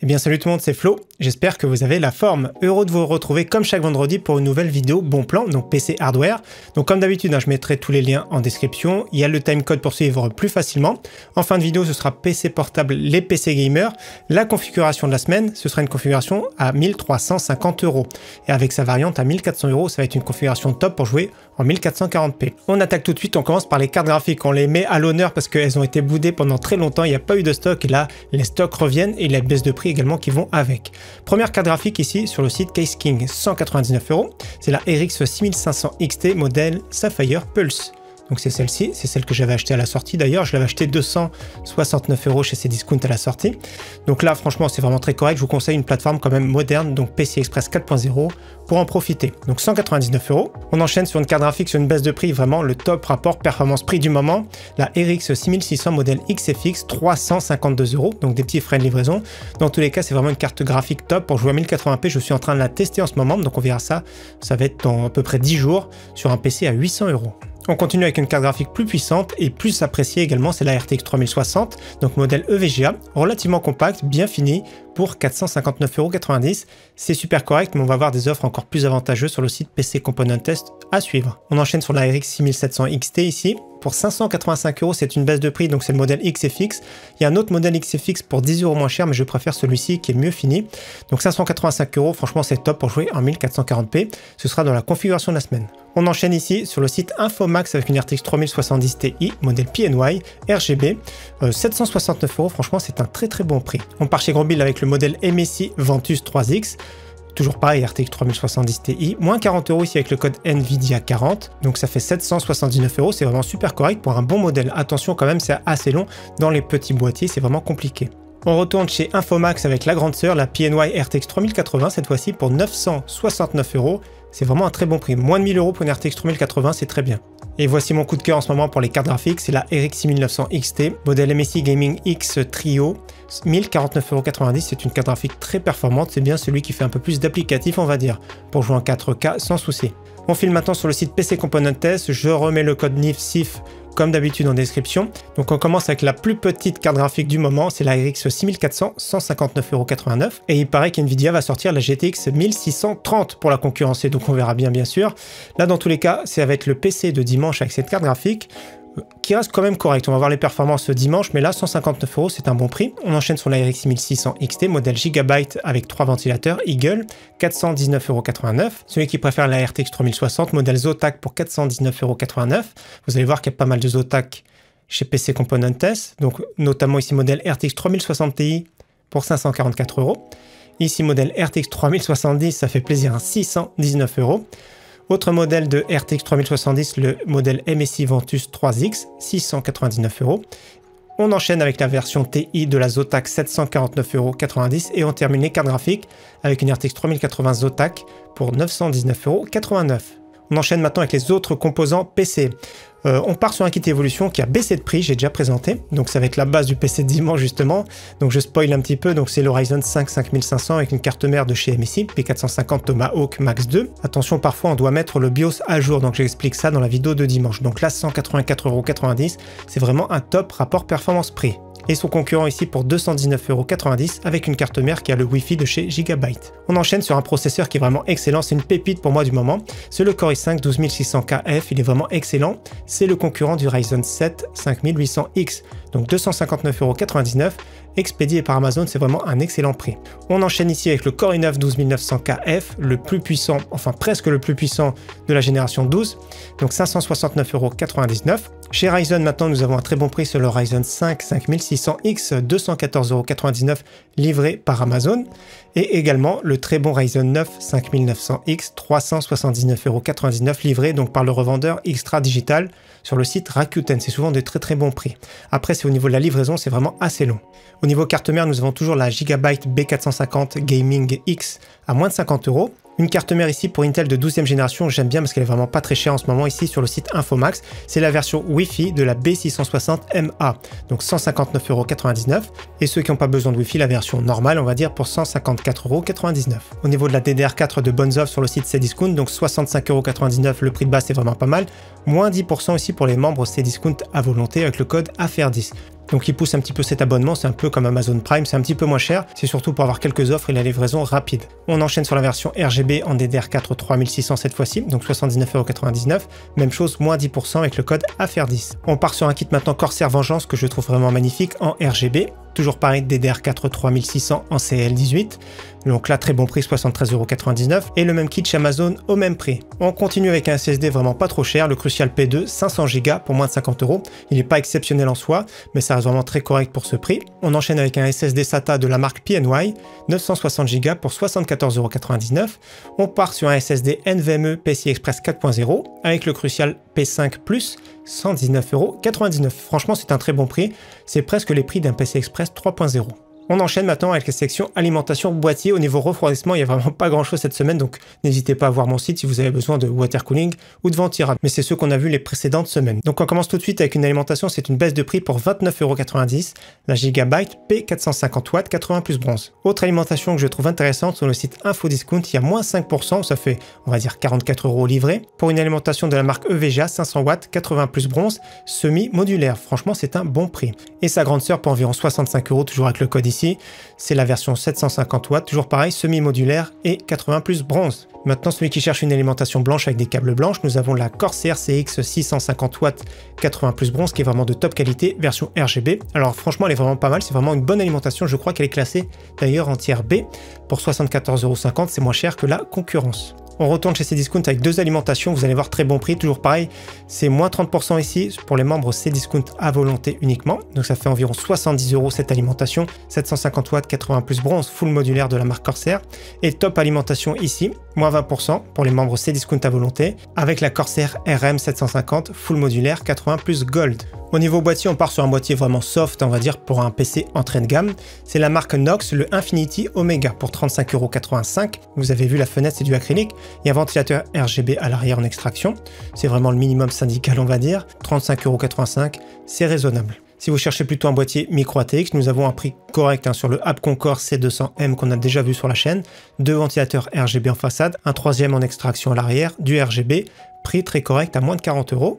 Eh bien salut tout le monde, c'est Flo, j'espère que vous avez la forme. Heureux de vous retrouver comme chaque vendredi pour une nouvelle vidéo bon plan, donc PC hardware. Donc comme d'habitude, hein, je mettrai tous les liens en description, il y a le timecode pour suivre plus facilement. En fin de vidéo, ce sera PC portable, les PC gamers. La configuration de la semaine, ce sera une configuration à 1350 euros. Et avec sa variante à 1400 euros, ça va être une configuration top pour jouer en 1440p. On attaque tout de suite, on commence par les cartes graphiques, on les met à l'honneur parce qu'elles ont été boudées pendant très longtemps, il n'y a pas eu de stock et là, les stocks reviennent et la baisse de prix également qui vont avec. Première carte graphique ici sur le site Case King, 199 euros. C'est la RX 6500 XT modèle Sapphire Pulse. Donc c'est celle-ci, c'est celle que j'avais acheté à la sortie d'ailleurs. Je l'avais acheté 269 euros chez Cdiscount à la sortie. Donc là, franchement, c'est vraiment très correct. Je vous conseille une plateforme quand même moderne, donc PC Express 4.0 pour en profiter. Donc 199 euros. On enchaîne sur une carte graphique sur une baisse de prix, vraiment le top rapport performance-prix du moment. La RX 6600 modèle XFX 352 euros, donc des petits frais de livraison. Dans tous les cas, c'est vraiment une carte graphique top pour jouer à 1080p. Je suis en train de la tester en ce moment, donc on verra ça. Ça va être dans à peu près 10 jours sur un PC à 800 euros. On continue avec une carte graphique plus puissante et plus appréciée également, c'est la RTX 3060, donc modèle EVGA, relativement compact, bien fini, pour 459,90€. C'est super correct, mais on va voir des offres encore plus avantageuses sur le site PC Component Test à suivre. On enchaîne sur la RX 6700 XT ici. Pour 585 euros, c'est une baisse de prix, donc c'est le modèle XFX. Il y a un autre modèle XFX pour 10 euros moins cher, mais je préfère celui-ci qui est mieux fini. Donc 585 euros, franchement c'est top pour jouer en 1440p. Ce sera dans la configuration de la semaine. On enchaîne ici sur le site Infomax avec une RTX 3070 Ti, modèle PNY, RGB, 769 euros, franchement c'est un très très bon prix. On part chez Grosbill avec le modèle MSI Ventus 3X, toujours pareil RTX 3070 Ti, moins 40 euros ici avec le code NVIDIA 40, donc ça fait 779 euros, c'est vraiment super correct pour un bon modèle. Attention quand même, c'est assez long dans les petits boîtiers, c'est vraiment compliqué. On retourne chez Infomax avec la grande sœur, la PNY RTX 3080 cette fois-ci pour 969 euros. C'est vraiment un très bon prix. Moins de 1000 euros pour une RTX 3080, c'est très bien. Et voici mon coup de cœur en ce moment pour les cartes graphiques, c'est la RX 6900 XT, modèle MSI Gaming X Trio, 1049,90€, c'est une carte graphique très performante, c'est bien celui qui fait un peu plus d'applicatif on va dire, pour jouer en 4K sans souci. On file maintenant sur le site PC Component Test, je remets le code NIF SIF comme d'habitude en description. Donc on commence avec la plus petite carte graphique du moment, c'est la RX 6400, 159,89€. Et il paraît qu'NVIDIA va sortir la GTX 1630 pour la concurrencer, donc on verra bien bien sûr. Là dans tous les cas, c'est avec le PC de dimanche avec cette carte graphique qui reste quand même correct. On va voir les performances ce dimanche, mais là, 159 euros, c'est un bon prix. On enchaîne sur la RX 1600 XT, modèle Gigabyte avec trois ventilateurs, Eagle, 419,89 euros. Celui qui préfère la RTX 3060, modèle Zotac pour 419,89 euros. Vous allez voir qu'il y a pas mal de Zotac chez PC Components, donc notamment ici modèle RTX 3060 Ti pour 544 euros. Ici modèle RTX 3070, ça fait plaisir, à 619 euros. Autre modèle de RTX 3070, le modèle MSI Ventus 3X, 699 euros. On enchaîne avec la version TI de la Zotac 749,90 euros et on termine les cartes graphiques avec une RTX 3080 Zotac pour 919,89 euros. On enchaîne maintenant avec les autres composants PC. Euh, on part sur un kit évolution qui a baissé de prix, j'ai déjà présenté. Donc ça va être la base du PC dimanche justement. Donc je spoil un petit peu. Donc c'est le Ryzen 5 5500 avec une carte mère de chez MSI, P450 Tomahawk Max 2. Attention, parfois on doit mettre le BIOS à jour. Donc j'explique ça dans la vidéo de dimanche. Donc là 184,90€, c'est vraiment un top rapport performance-prix et son concurrent ici pour 219,90€ avec une carte mère qui a le Wi-Fi de chez Gigabyte. On enchaîne sur un processeur qui est vraiment excellent, c'est une pépite pour moi du moment. C'est le Core i5 12600KF, il est vraiment excellent. C'est le concurrent du Ryzen 7 5800X, donc 259,99€ expédié par Amazon, c'est vraiment un excellent prix. On enchaîne ici avec le Core i9 12900KF, le plus puissant, enfin presque le plus puissant de la génération 12, donc 569,99€. Chez Ryzen maintenant nous avons un très bon prix sur le Ryzen 5 5600X, 214,99€ livré par Amazon, et également le très bon Ryzen 9 5900X, 379,99€ livré donc par le revendeur Extra Digital sur le site Rakuten. C'est souvent des très très bons prix. Après, c'est au niveau de la livraison, c'est vraiment assez long. Au niveau carte mère, nous avons toujours la Gigabyte B450 Gaming X à moins de 50 euros. Une carte mère ici pour Intel de 12e génération, j'aime bien parce qu'elle est vraiment pas très chère en ce moment ici sur le site Infomax. C'est la version Wi-Fi de la B660MA, donc 159,99€. Et ceux qui n'ont pas besoin de Wi-Fi, la version normale, on va dire pour 154,99€. Au niveau de la DDR4 de bonnes sur le site Cdiscount, donc 65,99€, le prix de base c'est vraiment pas mal. Moins 10% aussi pour les membres Cdiscount à volonté avec le code AFR10. Donc il pousse un petit peu cet abonnement, c'est un peu comme Amazon Prime, c'est un petit peu moins cher, c'est surtout pour avoir quelques offres et la livraison rapide. On enchaîne sur la version RGB en DDR4 3600 cette fois-ci, donc 79,99€, même chose, moins 10% avec le code AFR10. On part sur un kit maintenant Corsair Vengeance que je trouve vraiment magnifique en RGB, toujours pareil DDR4 3600 en CL18. Donc là, très bon prix, 73,99€ et le même kit chez Amazon au même prix. On continue avec un SSD vraiment pas trop cher, le Crucial P2 500Go pour moins de 50€. Il n'est pas exceptionnel en soi, mais ça reste vraiment très correct pour ce prix. On enchaîne avec un SSD SATA de la marque PNY, 960Go pour 74,99€. On part sur un SSD NVMe PCI Express 4.0 avec le Crucial P5 Plus 119,99€. Franchement, c'est un très bon prix. C'est presque les prix d'un PC Express 3.0. On enchaîne maintenant avec la section alimentation boîtier. Au niveau refroidissement, il n'y a vraiment pas grand chose cette semaine, donc n'hésitez pas à voir mon site si vous avez besoin de water cooling ou de ventilation. Mais c'est ceux qu'on a vu les précédentes semaines. Donc on commence tout de suite avec une alimentation, c'est une baisse de prix pour 29,90€, la Gigabyte P450W 80 plus bronze. Autre alimentation que je trouve intéressante sur le site Infodiscount, il y a moins 5%, ça fait on va dire 44 euros livré, pour une alimentation de la marque EVGA 500W 80 plus bronze semi-modulaire. Franchement, c'est un bon prix. Et sa grande sœur pour environ 65 euros, toujours avec le code ici c'est la version 750 watts, toujours pareil, semi-modulaire et 80 plus bronze. Maintenant, celui qui cherche une alimentation blanche avec des câbles blanches, nous avons la Corsair CX 650 watts 80 plus bronze qui est vraiment de top qualité, version RGB. Alors franchement, elle est vraiment pas mal, c'est vraiment une bonne alimentation. Je crois qu'elle est classée d'ailleurs en tiers B. Pour 74,50€, c'est moins cher que la concurrence. On retourne chez Cdiscount avec deux alimentations, vous allez voir très bon prix, toujours pareil, c'est moins 30% ici. Pour les membres Cdiscount à volonté uniquement, donc ça fait environ 70 euros cette alimentation, 750 watts, 80 plus bronze, full modulaire de la marque Corsair, et top alimentation ici, moins 20% pour les membres Cdiscount à volonté, avec la Corsair RM 750 full modulaire 80 plus gold. Au niveau boîtier, on part sur un boîtier vraiment soft, on va dire, pour un PC entrée de gamme. C'est la marque Nox, le Infinity Omega pour 35,85€. Vous avez vu la fenêtre, c'est du acrylique. Il y a un ventilateur RGB à l'arrière en extraction. C'est vraiment le minimum syndical, on va dire. 35,85€, c'est raisonnable. Si vous cherchez plutôt un boîtier micro ATX, nous avons un prix correct hein, sur le App Concord C200M qu'on a déjà vu sur la chaîne, deux ventilateurs RGB en façade, un troisième en extraction à l'arrière, du RGB, prix très correct à moins de 40 euros.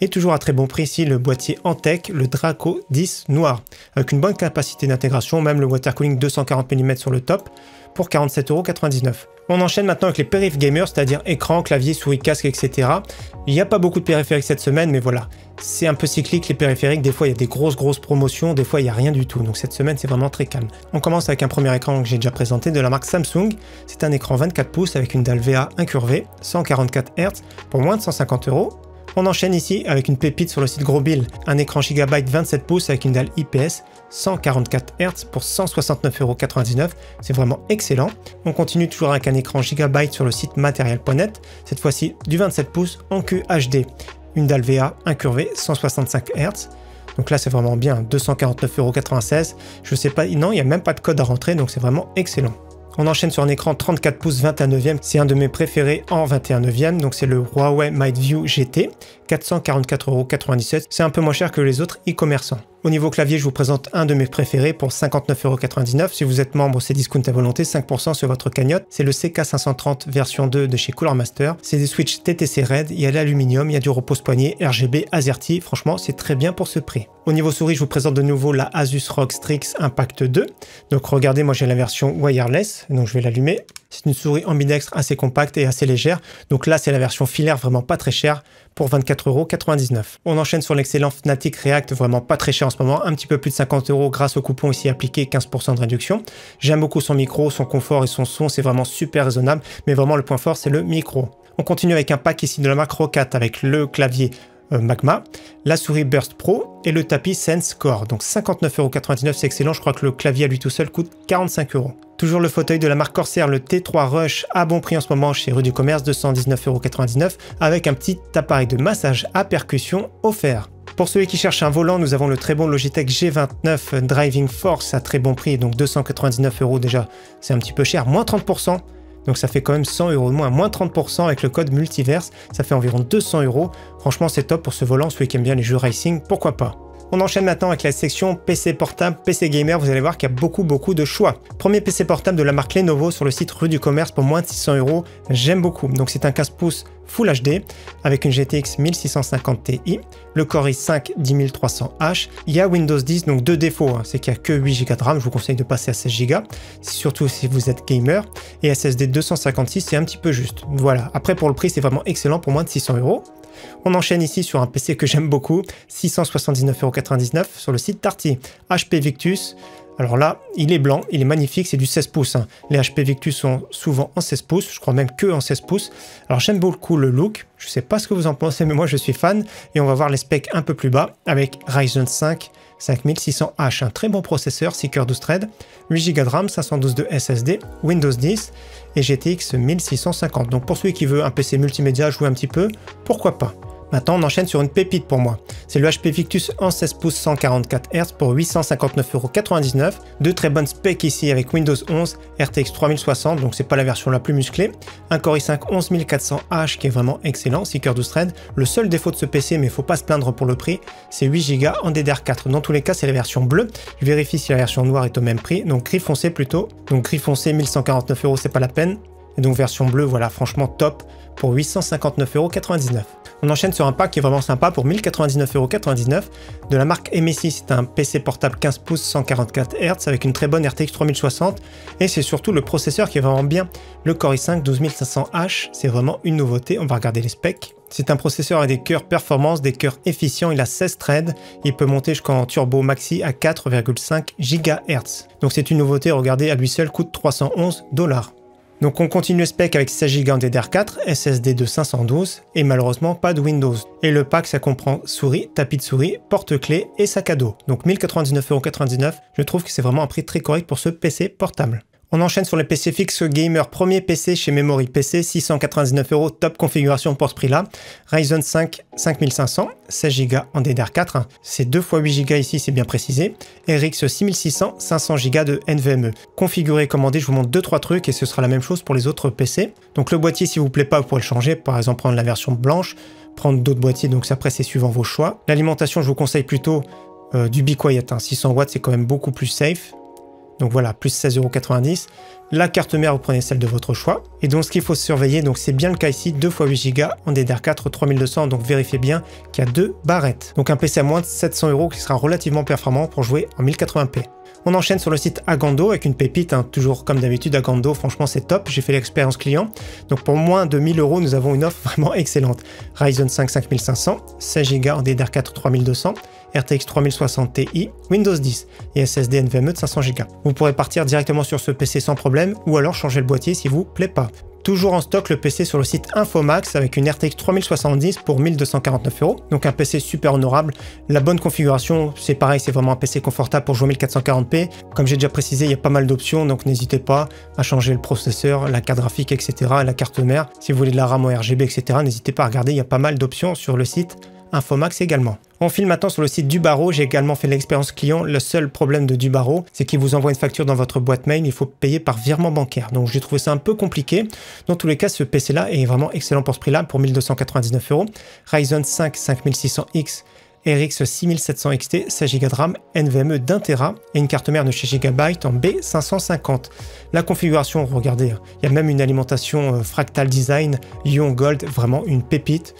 Et toujours à très bon prix ici, le boîtier Antec, le Draco 10 noir, avec une bonne capacité d'intégration, même le water cooling 240 mm sur le top, pour 47,99€. On enchaîne maintenant avec les périphériques gamers, c'est-à-dire écran, clavier, souris, casque, etc. Il n'y a pas beaucoup de périphériques cette semaine, mais voilà, c'est un peu cyclique les périphériques. Des fois, il y a des grosses, grosses promotions, des fois, il n'y a rien du tout. Donc cette semaine, c'est vraiment très calme. On commence avec un premier écran que j'ai déjà présenté de la marque Samsung. C'est un écran 24 pouces avec une dalle VA incurvée, 144 Hz pour moins de 150 euros. On enchaîne ici avec une pépite sur le site Grosbill, un écran Gigabyte 27 pouces avec une dalle IPS 144 Hz pour 169,99€. C'est vraiment excellent. On continue toujours avec un écran Gigabyte sur le site matériel.net, cette fois-ci du 27 pouces en QHD. Une dalle VA incurvée 165 Hz. Donc là, c'est vraiment bien, 249,96€. Je sais pas, non, il n'y a même pas de code à rentrer, donc c'est vraiment excellent. On enchaîne sur un écran 34 pouces 21 neuvième, c'est un de mes préférés en 21 neuvième, donc c'est le Huawei MateView GT, 444,97€, c'est un peu moins cher que les autres e-commerçants. Au niveau clavier, je vous présente un de mes préférés pour 59,99€. Si vous êtes membre, c'est discount à volonté, 5% sur votre cagnotte. C'est le CK530 version 2 de chez Cooler Master. C'est des switches TTC Red, il y a l'aluminium, il y a du repose-poignet, RGB, AZERTY. Franchement, c'est très bien pour ce prix. Au niveau souris, je vous présente de nouveau la Asus ROG Strix Impact 2. Donc regardez, moi j'ai la version wireless, donc je vais l'allumer. C'est une souris ambidextre assez compacte et assez légère. Donc là, c'est la version filaire vraiment pas très chère pour 24,99€. On enchaîne sur l'excellent Fnatic React, vraiment pas très cher en ce moment, un petit peu plus de 50 euros grâce au coupon ici appliqué 15% de réduction. J'aime beaucoup son micro, son confort et son son, c'est vraiment super raisonnable, mais vraiment le point fort c'est le micro. On continue avec un pack ici de la marque Rocat avec le clavier Magma, la souris Burst Pro et le tapis Sense Core. Donc 59,99€, c'est excellent. Je crois que le clavier à lui tout seul coûte 45 euros. Toujours le fauteuil de la marque Corsair, le T3 Rush à bon prix en ce moment chez Rue du Commerce, 219,99€ avec un petit appareil de massage à percussion offert. Pour ceux qui cherchent un volant, nous avons le très bon Logitech G29 Driving Force à très bon prix, donc 299 euros déjà, c'est un petit peu cher, moins 30%. Donc ça fait quand même 100 euros de moins, moins 30% avec le code multiverse, ça fait environ 200 euros. Franchement c'est top pour ce volant, ceux qui aiment bien les jeux racing, pourquoi pas? On enchaîne maintenant avec la section PC portable, PC gamer, vous allez voir qu'il y a beaucoup beaucoup de choix. Premier PC portable de la marque Lenovo sur le site rue du commerce pour moins de 600 euros, j'aime beaucoup. Donc c'est un 15 pouces Full HD avec une GTX 1650 Ti, le Core i5 10300H. Il y a Windows 10, donc deux défauts, hein. c'est qu'il n'y a que 8 Go de RAM, je vous conseille de passer à 16 Go, surtout si vous êtes gamer, et SSD 256 c'est un petit peu juste. Voilà, après pour le prix c'est vraiment excellent pour moins de 600 euros. On enchaîne ici sur un PC que j'aime beaucoup, 679,99€ sur le site Tarty, HP Victus. Alors là, il est blanc, il est magnifique, c'est du 16 pouces. Hein. Les HP Victus sont souvent en 16 pouces, je crois même que en 16 pouces. Alors j'aime beaucoup le look, je sais pas ce que vous en pensez, mais moi je suis fan. Et on va voir les specs un peu plus bas avec Ryzen 5 5600H, un très bon processeur, 6 coeurs 12 threads, 8 Go de RAM, 512 de SSD, Windows 10 et GTX 1650. Donc pour celui qui veut un PC multimédia jouer un petit peu, pourquoi pas? Maintenant, on enchaîne sur une pépite pour moi. C'est le HP Victus en 16 pouces 144 Hz pour 859,99€. Deux très bonnes specs ici avec Windows 11, RTX 3060, donc c'est pas la version la plus musclée. Un Core i5 11400H qui est vraiment excellent, 6 coeurs 12 threads. Le seul défaut de ce PC, mais il faut pas se plaindre pour le prix, c'est 8 Go en DDR4. Dans tous les cas, c'est la version bleue. Je vérifie si la version noire est au même prix, donc gris foncé plutôt. Donc gris foncé 1149€, c'est pas la peine. Et donc version bleue, voilà, franchement top pour 859,99€. On enchaîne sur un pack qui est vraiment sympa pour 1099,99€ de la marque MSI. C'est un PC portable 15 pouces 144 Hz avec une très bonne RTX 3060 et c'est surtout le processeur qui est vraiment bien. Le Core i5 12500H, c'est vraiment une nouveauté. On va regarder les specs. C'est un processeur avec des cœurs performance, des cœurs efficients, il a 16 threads, il peut monter jusqu'en turbo maxi à 4,5 GHz. Donc c'est une nouveauté, regardez, à lui seul coûte 311 dollars. Donc on continue le spec avec 16 Go DDR4, SSD de 512 et malheureusement pas de Windows. Et le pack ça comprend souris, tapis de souris, porte-clés et sac à dos. Donc 1099,99€, je trouve que c'est vraiment un prix très correct pour ce PC portable. On enchaîne sur les PC fixes gamer. Premier PC chez Memory PC, 699 euros, top configuration pour ce prix-là. Ryzen 5 5500, 16 Go en DDR4. C'est 2 x 8 Go ici, c'est bien précisé. RX 6600, 500 Go de NVMe. Configuré, commandé, je vous montre 2-3 trucs et ce sera la même chose pour les autres PC. Donc le boîtier, si vous plaît pas, vous pourrez le changer. Par exemple, prendre la version blanche, prendre d'autres boîtiers, donc après c'est suivant vos choix. L'alimentation, je vous conseille plutôt euh, du Be Quiet. 600 watts, c'est quand même beaucoup plus safe. Donc voilà, plus 16,90€. La carte mère, vous prenez celle de votre choix. Et donc ce qu'il faut surveiller, donc c'est bien le cas ici, 2 x 8 Go en DDR4 3200, donc vérifiez bien qu'il y a deux barrettes. Donc un PC à moins de 700 euros qui sera relativement performant pour jouer en 1080p. On enchaîne sur le site Agando avec une pépite, hein, toujours comme d'habitude Agando, franchement c'est top, j'ai fait l'expérience client. Donc pour moins de 1000 euros, nous avons une offre vraiment excellente. Ryzen 5 5500, 16 Go en DDR4 3200, RTX 3060 Ti, Windows 10 et SSD NVMe de 500 Go. Vous pourrez partir directement sur ce PC sans problème ou alors changer le boîtier si vous plaît pas. Toujours en stock le PC sur le site Infomax avec une RTX 3070 pour 1249 euros. Donc un PC super honorable. La bonne configuration, c'est pareil, c'est vraiment un PC confortable pour jouer 1440p. Comme j'ai déjà précisé, il y a pas mal d'options, donc n'hésitez pas à changer le processeur, la carte graphique, etc., la carte mère. Si vous voulez de la RAM en RGB, etc., n'hésitez pas à regarder, il y a pas mal d'options sur le site Infomax également. On file maintenant sur le site du barreau, j'ai également fait l'expérience client. Le seul problème de du barreau, c'est qu'il vous envoie une facture dans votre boîte mail, il faut payer par virement bancaire. Donc j'ai trouvé ça un peu compliqué. Dans tous les cas, ce PC là est vraiment excellent pour ce prix là, pour 1299 euros. Ryzen 5 5600X RX 6700 XT, 16 Go de RAM, NVMe d'un Tera et une carte mère de chez Gigabyte en B550. La configuration, regardez, il y a même une alimentation euh, Fractal Design, Ion Gold, vraiment une pépite.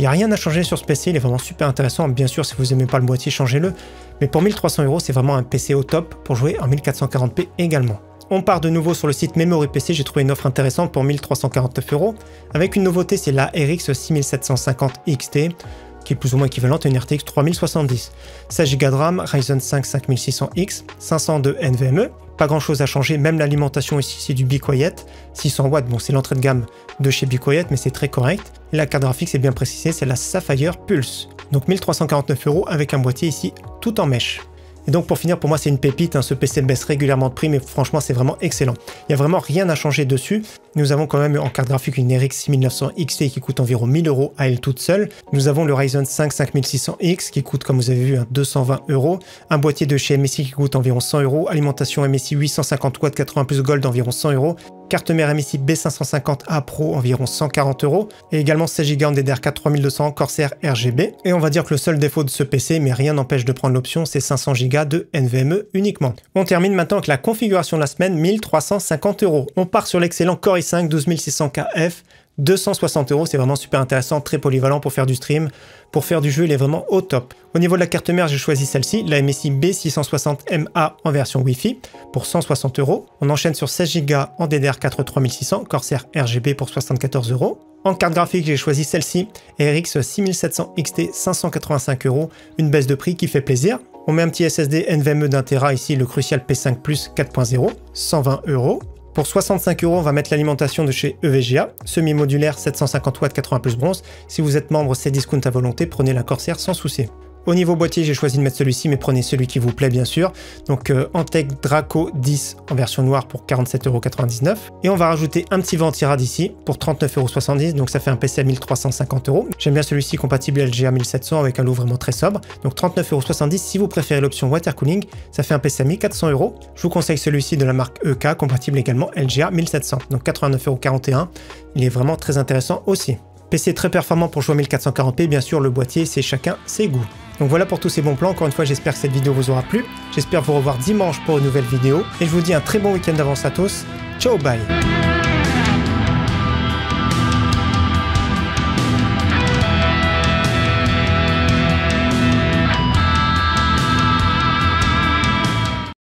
Il n'y a rien à changer sur ce PC, il est vraiment super intéressant. Bien sûr, si vous n'aimez pas le boîtier, changez-le. Mais pour 1300 euros, c'est vraiment un PC au top pour jouer en 1440p également. On part de nouveau sur le site Memory PC, j'ai trouvé une offre intéressante pour 1349 euros. Avec une nouveauté, c'est la RX 6750 XT qui est plus ou moins équivalente à une RTX 3070. 16 Go de RAM, Ryzen 5 5600X, 500 de NVMe, pas grand chose à changer, même l'alimentation ici c'est du Be Quiet, 600 watts, bon c'est l'entrée de gamme de chez Be Quiet mais c'est très correct. la carte graphique c'est bien précisé, c'est la Sapphire Pulse. Donc 1349 euros avec un boîtier ici tout en mèche. Et donc pour finir, pour moi c'est une pépite, hein. ce PC baisse régulièrement de prix, mais franchement c'est vraiment excellent. Il n'y a vraiment rien à changer dessus. Nous avons quand même en carte graphique une RX 6900 XT qui coûte environ 1000 euros à elle toute seule. Nous avons le Ryzen 5 5600X qui coûte comme vous avez vu 220 euros. Un boîtier de chez MSI qui coûte environ 100 euros. Alimentation MSI 850 watts 80 plus Gold environ 100 euros. Carte mère MSI B550A Pro environ 140 euros. Et également 16 Go en DDR4 3200 Corsair RGB. Et on va dire que le seul défaut de ce PC, mais rien n'empêche de prendre l'option, c'est 500 Go de NVMe uniquement. On termine maintenant avec la configuration de la semaine, 1350 euros. On part sur l'excellent Core i5 12600KF 260 euros, c'est vraiment super intéressant, très polyvalent pour faire du stream. Pour faire du jeu, il est vraiment au top. Au niveau de la carte mère, j'ai choisi celle-ci, la MSI B660MA en version Wi-Fi pour 160 euros. On enchaîne sur 16 Go en DDR4 3600, Corsair RGB pour 74 euros. En carte graphique, j'ai choisi celle-ci, RX 6700 XT 585 euros, une baisse de prix qui fait plaisir. On met un petit SSD NVMe d'un Tera ici, le Crucial P5 Plus 4.0, 120 euros. Pour 65 euros, on va mettre l'alimentation de chez EVGA, semi-modulaire 750 watts 80 plus bronze. Si vous êtes membre, c'est discount à volonté, prenez la Corsair sans souci. Au niveau boîtier, j'ai choisi de mettre celui-ci, mais prenez celui qui vous plaît bien sûr. Donc euh, Antec Draco 10 en version noire pour 47,99€. Et on va rajouter un petit vent anti-rad ici pour 39,70€, donc ça fait un PC à 1350€. J'aime bien celui-ci compatible LGA 1700 avec un lot vraiment très sobre. Donc 39,70€ si vous préférez l'option water cooling, ça fait un PC à 1400€. Je vous conseille celui-ci de la marque EK, compatible également LGA 1700, donc 89,41€. Il est vraiment très intéressant aussi. PC très performant pour jouer 1440p, bien sûr le boîtier c'est chacun ses goûts. Donc voilà pour tous ces bons plans, encore une fois j'espère que cette vidéo vous aura plu, j'espère vous revoir dimanche pour une nouvelle vidéo, et je vous dis un très bon week-end d'avance à tous, ciao bye